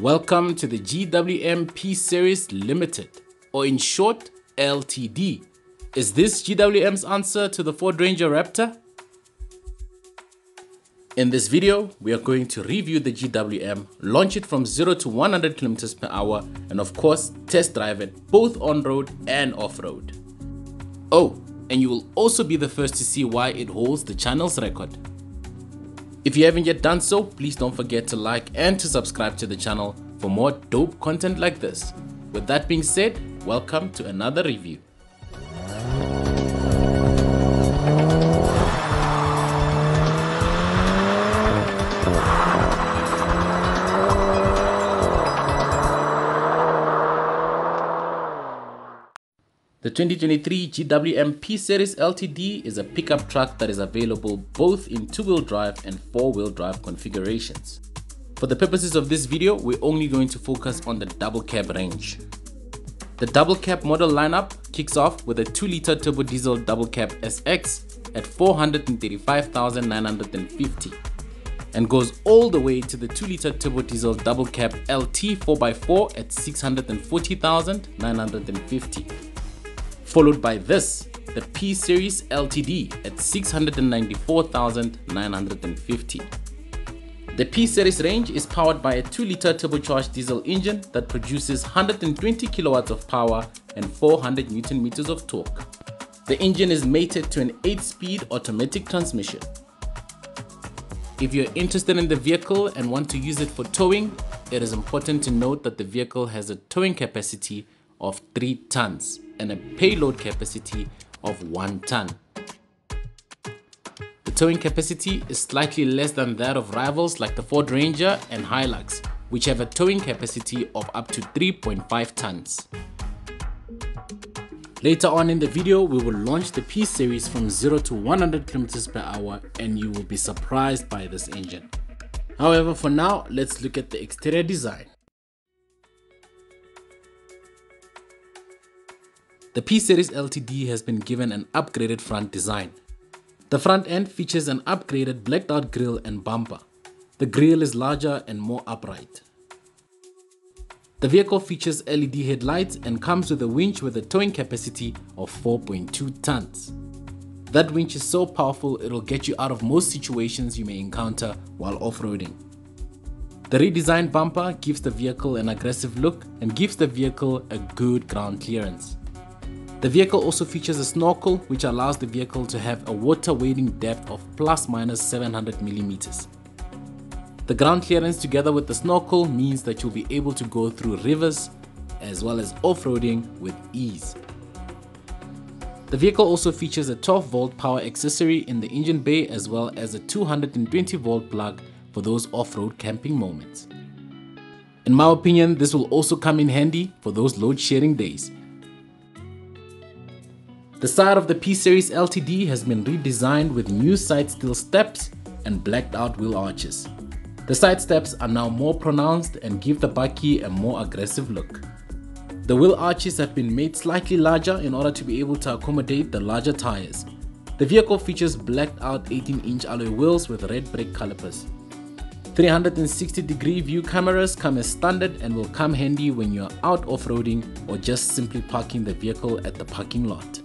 Welcome to the GWM P Series Limited, or in short, LTD. Is this GWM's answer to the Ford Ranger Raptor? In this video, we are going to review the GWM, launch it from 0 to 100 km per hour, and of course, test drive it both on-road and off-road. Oh, and you will also be the first to see why it holds the channel's record. If you haven't yet done so, please don't forget to like and to subscribe to the channel for more dope content like this. With that being said, welcome to another review. The 2023 GWM P Series LTD is a pickup truck that is available both in two-wheel drive and four-wheel drive configurations. For the purposes of this video, we're only going to focus on the double cab range. The double cab model lineup kicks off with a 2-liter turbo diesel double cab SX at 435,950 and goes all the way to the 2-liter turbo diesel double cab LT 4x4 at 640,950 followed by this, the P Series LTD at 694,950. The P Series range is powered by a 2-liter turbocharged diesel engine that produces 120 kilowatts of power and 400 newton meters of torque. The engine is mated to an 8-speed automatic transmission. If you're interested in the vehicle and want to use it for towing, it is important to note that the vehicle has a towing capacity of 3 tons and a payload capacity of 1 ton. The towing capacity is slightly less than that of rivals like the Ford Ranger and Hilux, which have a towing capacity of up to 3.5 tons. Later on in the video, we will launch the P series from 0 to 100 km per hour and you will be surprised by this engine. However, for now, let's look at the exterior design. The P-Series LTD has been given an upgraded front design. The front end features an upgraded blacked out grille and bumper. The grille is larger and more upright. The vehicle features LED headlights and comes with a winch with a towing capacity of 4.2 tons. That winch is so powerful it'll get you out of most situations you may encounter while off-roading. The redesigned bumper gives the vehicle an aggressive look and gives the vehicle a good ground clearance. The vehicle also features a snorkel which allows the vehicle to have a water wading depth of plus minus 700 millimeters. The ground clearance together with the snorkel means that you'll be able to go through rivers as well as off-roading with ease. The vehicle also features a 12 volt power accessory in the engine bay as well as a 220 volt plug for those off-road camping moments. In my opinion, this will also come in handy for those load shedding days the side of the P-Series LTD has been redesigned with new side steel steps and blacked out wheel arches. The side steps are now more pronounced and give the bakkie a more aggressive look. The wheel arches have been made slightly larger in order to be able to accommodate the larger tires. The vehicle features blacked out 18 inch alloy wheels with red brake calipers. 360 degree view cameras come as standard and will come handy when you're out off-roading or just simply parking the vehicle at the parking lot.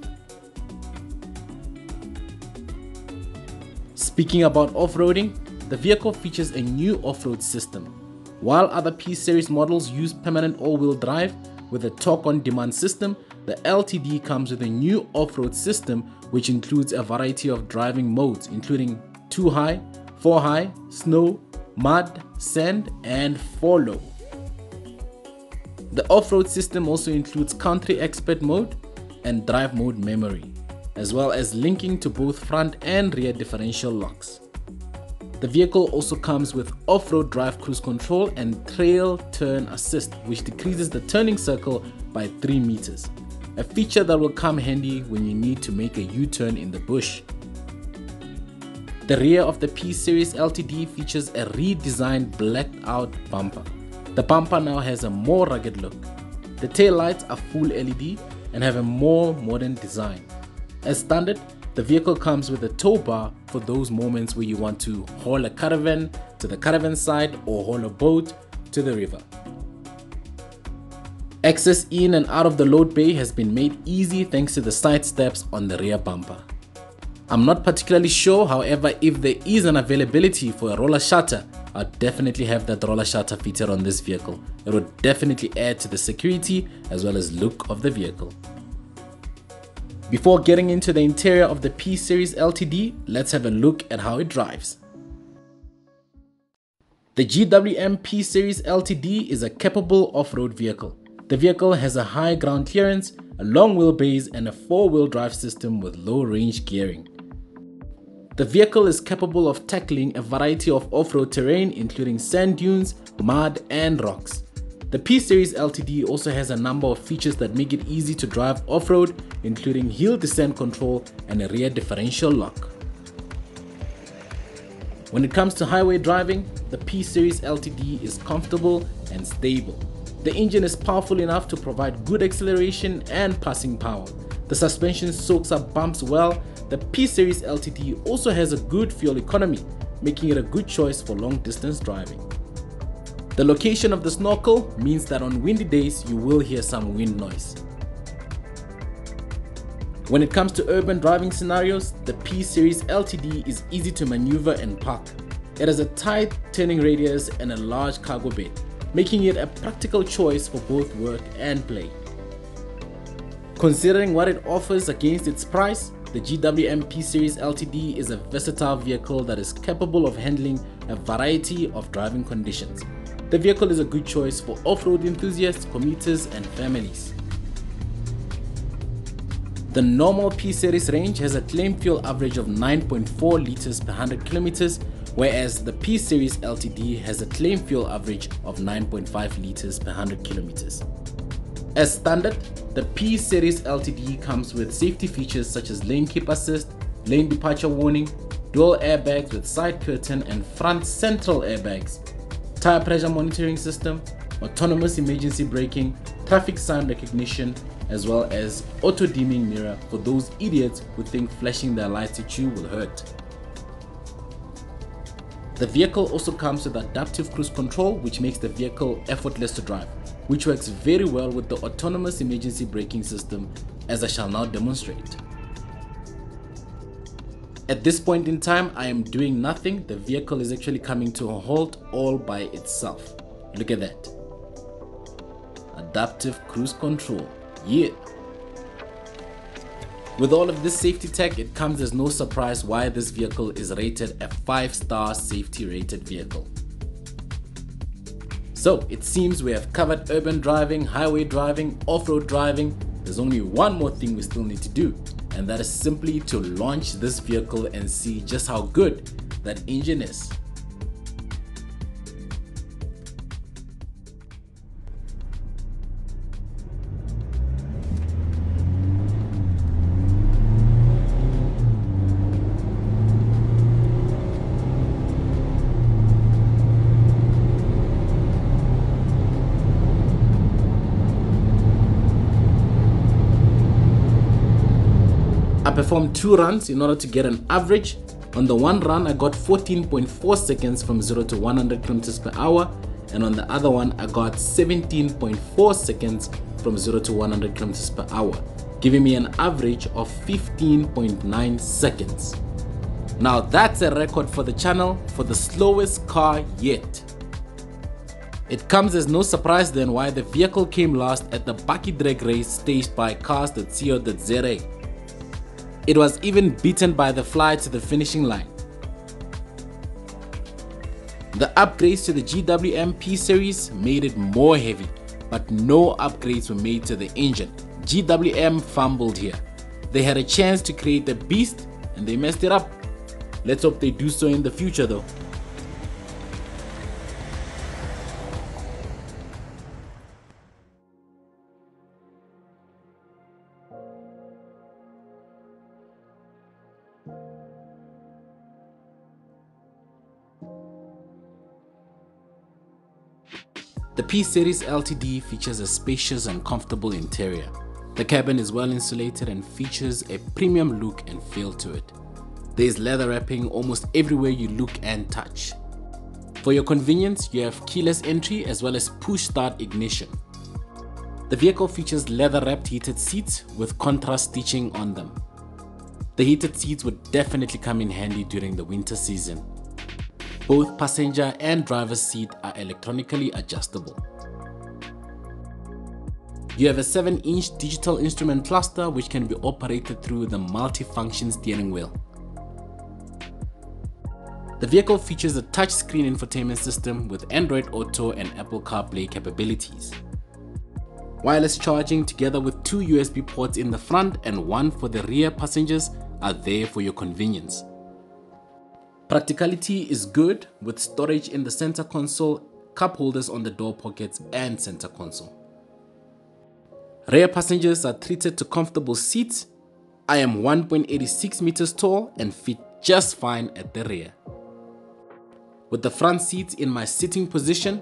Speaking about off-roading, the vehicle features a new off-road system. While other P-Series models use permanent all-wheel drive with a torque-on-demand system, the LTD comes with a new off-road system which includes a variety of driving modes including 2 high, 4 high, snow, mud, sand and 4 low. The off-road system also includes country expert mode and drive mode memory as well as linking to both front and rear differential locks. The vehicle also comes with off-road drive cruise control and trail turn assist which decreases the turning circle by 3 meters, a feature that will come handy when you need to make a U-turn in the bush. The rear of the P-Series LTD features a redesigned blacked out bumper. The bumper now has a more rugged look. The tail lights are full LED and have a more modern design. As standard, the vehicle comes with a tow bar for those moments where you want to haul a caravan to the caravan side or haul a boat to the river. Access in and out of the load bay has been made easy thanks to the side steps on the rear bumper. I'm not particularly sure, however, if there is an availability for a roller shutter, I'll definitely have that roller shutter fitted on this vehicle. It would definitely add to the security as well as look of the vehicle. Before getting into the interior of the P-Series LTD, let's have a look at how it drives. The GWM P-Series LTD is a capable off-road vehicle. The vehicle has a high ground clearance, a long wheelbase and a four-wheel drive system with low range gearing. The vehicle is capable of tackling a variety of off-road terrain including sand dunes, mud and rocks. The P-Series LTD also has a number of features that make it easy to drive off-road including hill descent control and a rear differential lock. When it comes to highway driving, the P-Series LTD is comfortable and stable. The engine is powerful enough to provide good acceleration and passing power. The suspension soaks up bumps well. The P-Series LTD also has a good fuel economy, making it a good choice for long distance driving. The location of the snorkel means that on windy days you will hear some wind noise. When it comes to urban driving scenarios, the P-Series LTD is easy to maneuver and park. It has a tight turning radius and a large cargo bed, making it a practical choice for both work and play. Considering what it offers against its price, the GWM P-Series LTD is a versatile vehicle that is capable of handling a variety of driving conditions. The vehicle is a good choice for off-road enthusiasts, commuters and families. The normal P-Series range has a claim fuel average of 9.4 liters per 100 kilometers whereas the P-Series LTD has a claim fuel average of 9.5 liters per 100 kilometers. As standard, the P-Series LTD comes with safety features such as lane keep assist, lane departure warning, dual airbags with side curtain and front central airbags, tire pressure monitoring system, autonomous emergency braking, traffic sign recognition, as well as auto dimming mirror for those idiots who think flashing their lights at you will hurt. The vehicle also comes with adaptive cruise control which makes the vehicle effortless to drive, which works very well with the autonomous emergency braking system as I shall now demonstrate. At this point in time I am doing nothing, the vehicle is actually coming to a halt all by itself. Look at that. Adaptive cruise control, yeah. With all of this safety tech, it comes as no surprise why this vehicle is rated a 5-star safety rated vehicle. So it seems we have covered urban driving, highway driving, off-road driving. There's only one more thing we still need to do and that is simply to launch this vehicle and see just how good that engine is. Performed two runs in order to get an average. On the one run, I got 14.4 seconds from 0 to 100 km per hour, and on the other one, I got 17.4 seconds from 0 to 100 km per hour, giving me an average of 15.9 seconds. Now that's a record for the channel for the slowest car yet. It comes as no surprise then why the vehicle came last at the Bakkie Drag race staged by cars.co.za. It was even beaten by the fly to the finishing line. The upgrades to the GWM P series made it more heavy, but no upgrades were made to the engine. GWM fumbled here. They had a chance to create a beast and they messed it up. Let's hope they do so in the future though. The P-Series LTD features a spacious and comfortable interior. The cabin is well insulated and features a premium look and feel to it. There is leather wrapping almost everywhere you look and touch. For your convenience, you have keyless entry as well as push start ignition. The vehicle features leather wrapped heated seats with contrast stitching on them. The heated seats would definitely come in handy during the winter season. Both passenger and driver's seat are electronically adjustable. You have a 7-inch digital instrument cluster which can be operated through the multi-function steering wheel. The vehicle features a touchscreen infotainment system with Android Auto and Apple CarPlay capabilities. Wireless charging together with two USB ports in the front and one for the rear passengers are there for your convenience. Practicality is good with storage in the center console, cup holders on the door pockets and center console. Rear passengers are treated to comfortable seats. I am 1.86 meters tall and fit just fine at the rear with the front seats in my sitting position,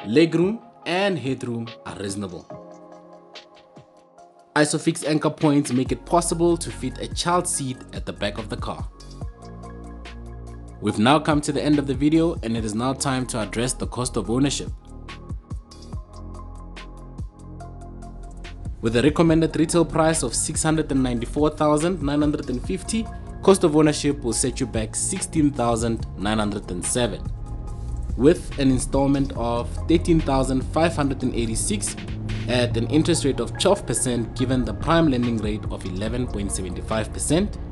legroom and headroom are reasonable. Isofix anchor points make it possible to fit a child seat at the back of the car. We've now come to the end of the video and it is now time to address the cost of ownership. With a recommended retail price of 694,950 cost of ownership will set you back 16,907 with an installment of 13,586 at an interest rate of 12% given the prime lending rate of 11.75%,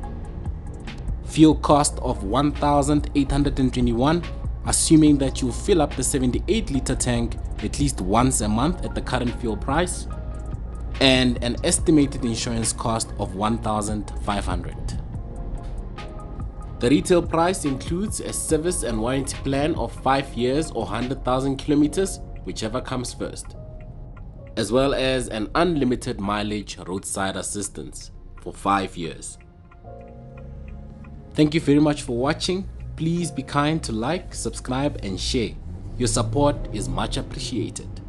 fuel cost of 1,821 assuming that you fill up the 78 litre tank at least once a month at the current fuel price, and an estimated insurance cost of 1,500. The retail price includes a service and warranty plan of 5 years or 100,000 kilometers, whichever comes first, as well as an unlimited mileage roadside assistance for 5 years. Thank you very much for watching. Please be kind to like, subscribe and share. Your support is much appreciated.